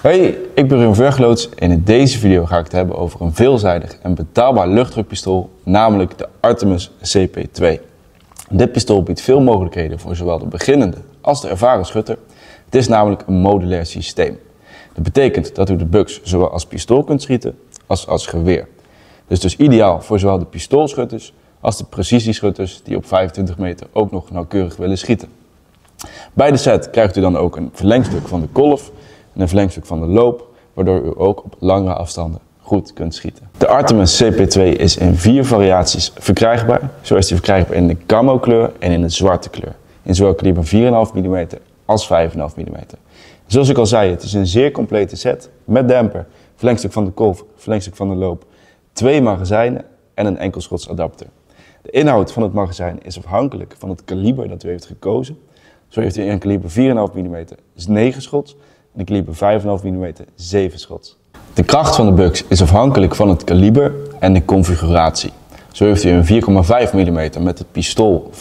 Hey, ik ben Ruben Vergloots en in deze video ga ik het hebben over een veelzijdig en betaalbaar luchtdrukpistool, namelijk de Artemis CP2. Dit pistool biedt veel mogelijkheden voor zowel de beginnende als de ervaren schutter. Het is namelijk een modulair systeem. Dat betekent dat u de buks zowel als pistool kunt schieten als als geweer. Dus dus ideaal voor zowel de pistoolschutters als de precisieschutters die op 25 meter ook nog nauwkeurig willen schieten. Bij de set krijgt u dan ook een verlengstuk van de kolf en een verlengstuk van de loop, waardoor u ook op langere afstanden goed kunt schieten. De Artemis CP2 is in vier variaties verkrijgbaar. Zo is die verkrijgbaar in de camo kleur en in de zwarte kleur. In zowel kaliber 4,5 mm als 5,5 mm. Zoals ik al zei, het is een zeer complete set met demper, verlengstuk van de kolf, verlengstuk van de loop, twee magazijnen en een enkelschots-adapter. De inhoud van het magazijn is afhankelijk van het kaliber dat u heeft gekozen. Zo heeft u een kaliber 4,5 mm, is 9 schots, een kaliber 5,5 mm, 7 schots. De kracht van de buks is afhankelijk van het kaliber en de configuratie. Zo heeft u een 4,5 mm met het pistool 5,8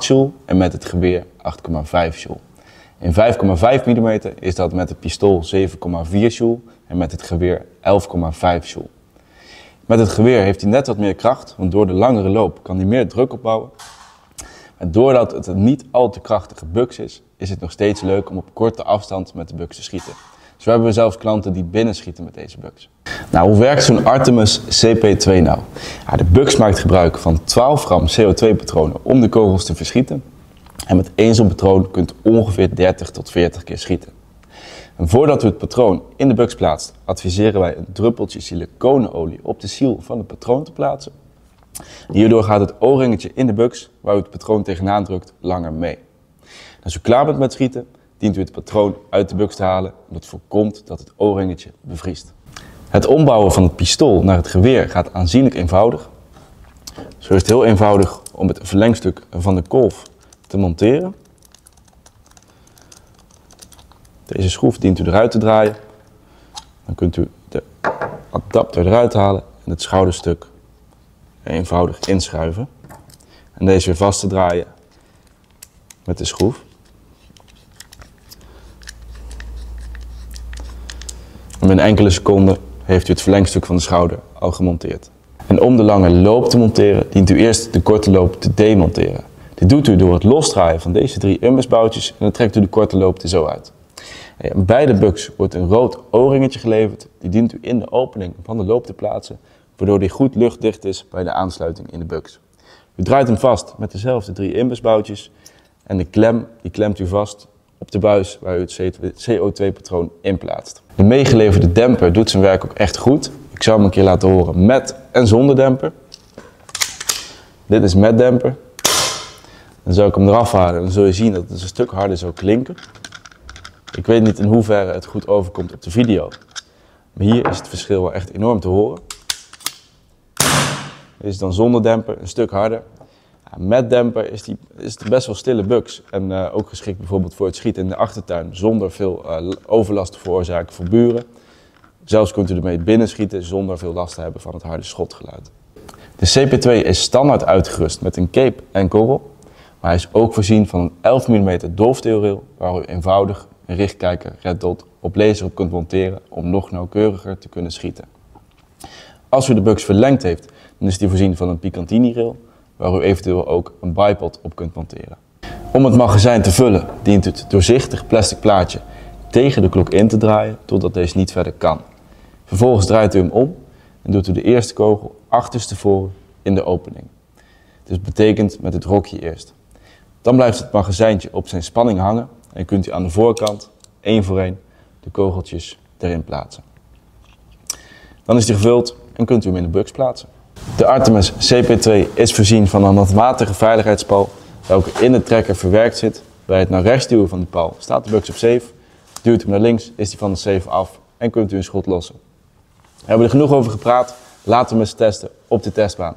joule en met het geweer 8,5 joule. In 5,5 mm is dat met het pistool 7,4 joule en met het geweer 11,5 joule. Met het geweer heeft hij net wat meer kracht, want door de langere loop kan hij meer druk opbouwen. En doordat het een niet al te krachtige buks is, is het nog steeds leuk om op korte afstand met de buks te schieten. Zo hebben we zelfs klanten die binnen schieten met deze buks. Nou, hoe werkt zo'n Artemis CP2 nou? Ja, de buks maakt gebruik van 12 gram CO2 patronen om de kogels te verschieten. En met één zo'n patroon kunt ongeveer 30 tot 40 keer schieten. En voordat u het patroon in de buks plaatst, adviseren wij een druppeltje siliconenolie op de ziel van het patroon te plaatsen. Hierdoor gaat het o-ringetje in de buks, waar u het patroon tegenaan drukt, langer mee. Als u klaar bent met schieten, dient u het patroon uit de buks te halen, dat voorkomt dat het o-ringetje bevriest. Het ombouwen van het pistool naar het geweer gaat aanzienlijk eenvoudig. Zo is het heel eenvoudig om het verlengstuk van de kolf te monteren. Deze schroef dient u eruit te draaien. Dan kunt u de adapter eruit halen en het schouderstuk eenvoudig inschuiven. En deze weer vast te draaien met de schroef. En binnen enkele seconden heeft u het verlengstuk van de schouder al gemonteerd. En om de lange loop te monteren, dient u eerst de korte loop te demonteren. Dit doet u door het losdraaien van deze drie imbusboutjes en dan trekt u de korte loop er zo uit. Bij de buks wordt een rood o-ringetje geleverd. Die dient u in de opening van de loop te plaatsen, waardoor die goed luchtdicht is bij de aansluiting in de buks. U draait hem vast met dezelfde drie imbusboutjes en de klem die klemt u vast op de buis waar u het CO2-patroon in plaatst. De meegeleverde demper doet zijn werk ook echt goed. Ik zal hem een keer laten horen met en zonder demper. Dit is met demper. Dan zou ik hem eraf halen en dan zul je zien dat het een stuk harder zou klinken. Ik weet niet in hoeverre het goed overkomt op de video. Maar hier is het verschil wel echt enorm te horen. Is dan zonder demper, een stuk harder. Met demper is, die, is het best wel stille buks. En uh, ook geschikt bijvoorbeeld voor het schieten in de achtertuin. Zonder veel uh, overlast te veroorzaken voor buren. Zelfs kunt u ermee binnen schieten zonder veel last te hebben van het harde schotgeluid. De CP2 is standaard uitgerust met een cape en korrel. Maar hij is ook voorzien van een 11 mm doofdeelrail waar u eenvoudig een richtkijker Red Dot op laser op kunt monteren om nog nauwkeuriger te kunnen schieten. Als u de buks verlengd heeft, dan is die voorzien van een Picatinny rail waar u eventueel ook een bipod op kunt monteren. Om het magazijn te vullen dient het doorzichtig plastic plaatje tegen de klok in te draaien totdat deze niet verder kan. Vervolgens draait u hem om en doet u de eerste kogel achterstevoren in de opening. Dus betekent met het rokje eerst. Dan blijft het magazijntje op zijn spanning hangen en kunt u aan de voorkant, één voor één, de kogeltjes erin plaatsen. Dan is die gevuld en kunt u hem in de buks plaatsen. De Artemis CP2 is voorzien van een handmatige veiligheidspal, welke in de trekker verwerkt zit. Bij het naar rechts duwen van de paal staat de buks op safe. Duwt hem naar links, is die van de safe af en kunt u een schot lossen. We hebben er genoeg over gepraat, laten we eens testen op de testbaan.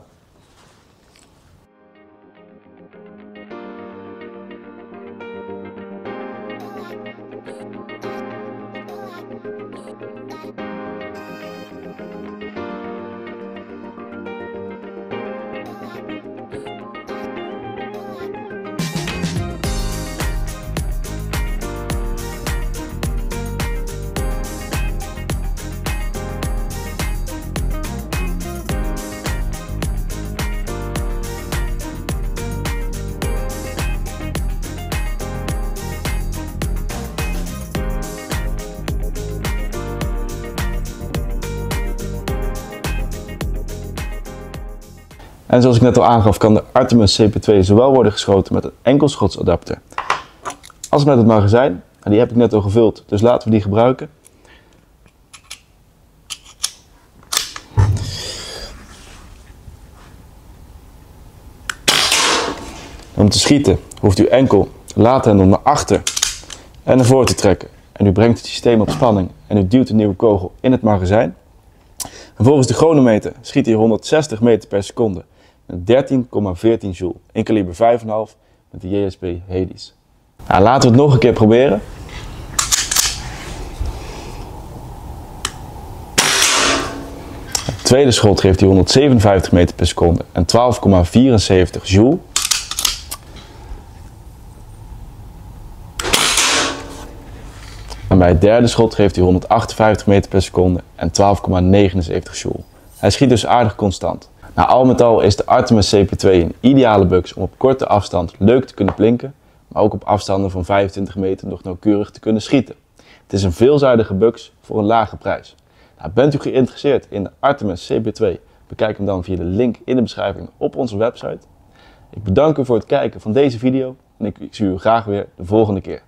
En zoals ik net al aangaf, kan de Artemis CP2 zowel worden geschoten met een enkelschotsadapter als met het magazijn. En die heb ik net al gevuld, dus laten we die gebruiken. Om te schieten hoeft u enkel laadhendel naar achter en naar voren te trekken. En u brengt het systeem op spanning en u duwt de nieuwe kogel in het magazijn. En volgens de chronometer schiet hij 160 meter per seconde 13,14 joule in kaliber 5,5 met de JSP Hades. Nou, laten we het nog een keer proberen. Het tweede schot geeft hij 157 meter per seconde en 12,74 joule. En bij het derde schot geeft hij 158 meter per seconde en 12,79 joule. Hij schiet dus aardig constant. Nou, al met al is de Artemis CP2 een ideale buks om op korte afstand leuk te kunnen plinken, maar ook op afstanden van 25 meter nog nauwkeurig te kunnen schieten. Het is een veelzijdige buks voor een lage prijs. Nou, bent u geïnteresseerd in de Artemis CP2? Bekijk hem dan via de link in de beschrijving op onze website. Ik bedank u voor het kijken van deze video en ik zie u graag weer de volgende keer.